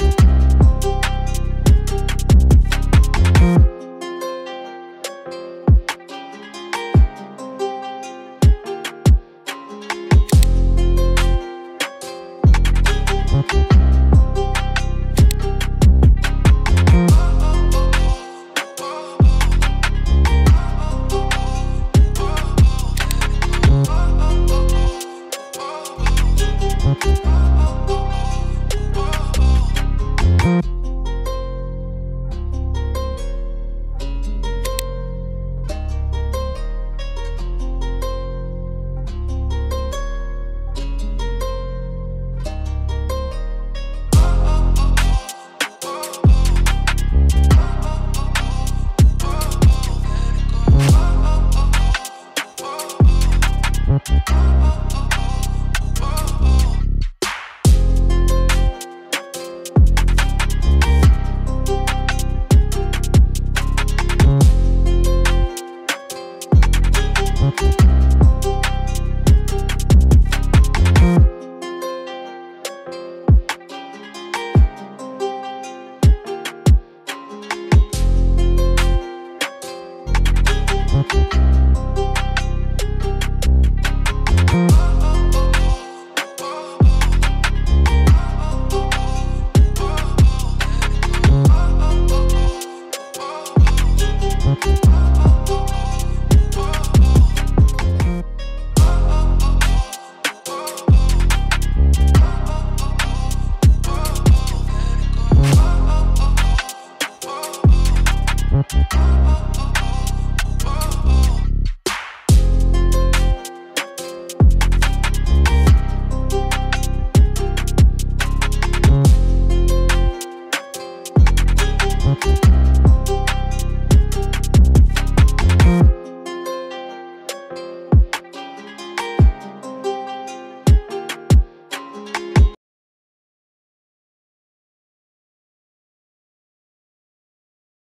you Thank oh, oh, oh,